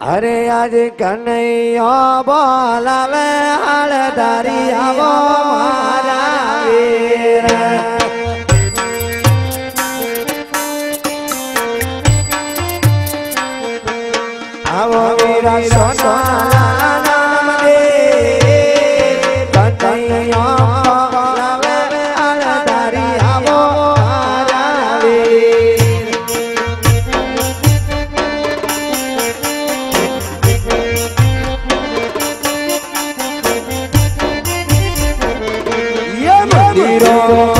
અરે આજે કનૈયા બોલાવે હળદરિયા મારા. Tiro, tiro.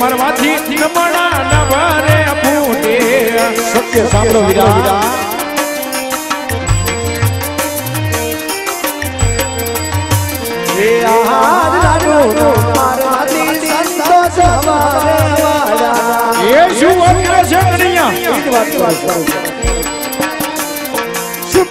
મરવાથી સાંભળો વિરા એ શું વાત કરે છે કનૈયા પિયા જે દેવો ને માથે રે દુશ્મન કોણ રે જાય ગોય એ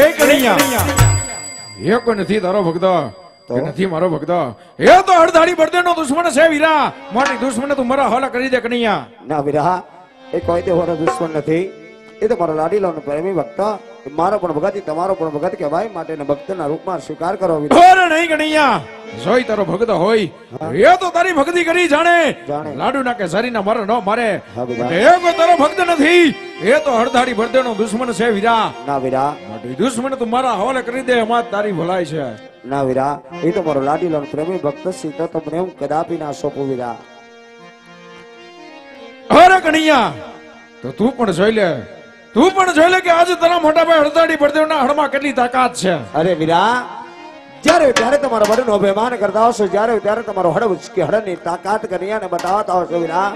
એ ગણ્યા એક નથી તારો ભક્ત નથી મારો ભક્ત એ તો હળધારી બળદે નો દુશ્મન છે વીરા. મારી દુશ્મન તું મારા હવાલા કરી દે કનૈયા. ના વીરા એ કોઈ દેવાનો દુશ્મન નથી. એ તો મારો લાડીલો નો પ્રેમી ભક્ત. મારો પણ ભગત તમારો પણ ભગત કહેવાય માટે ભક્ત ભક્તના રૂપમાં સ્વીકાર કરો નહીં ગણૈયા જોઈ તારો ભક્ત હોય. એ તો તારી ભક્તિ કરી જાણે. જાણે. લાડુ ના કે શરીર ના મારે. ન મારે એ કોઈ તારો ભક્ત નથી. એ તો હળધારી બળદે નો દુશ્મન છે વીરા. ના વિરા. દુશ્મન તું મારા હવાલે કરી દે એમાં તારી ભલાઈ છે. ના વીરા એ તો મારો લાડીલો પ્રેમી ભક્ત છે તો તમને હું કદાપી ના સોંપું વીરા. અરે કણિયા તો તું પણ જોઈ લે. તું પણ જોઈ લે કે આજે તારા મોટા ભાઈ હળદાડી બળદેવના હળમાં કેટલી તાકાત છે. અરે વીરા જ્યારે ત્યારે તમારા વડનો અભિમાન કરતા હશો જ્યારે ત્યારે તમારો હડ કે હડની તાકાત કન્યાને બતાવતા હશો વીરા.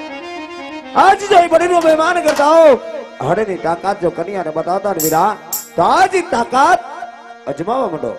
આજ જો વડીનો અભિમાન કરતા હો હડની તાકાત જો કન્યાને બતાવતા વિરા તો આજ ઈ તાકાત અજમાવા માંડો.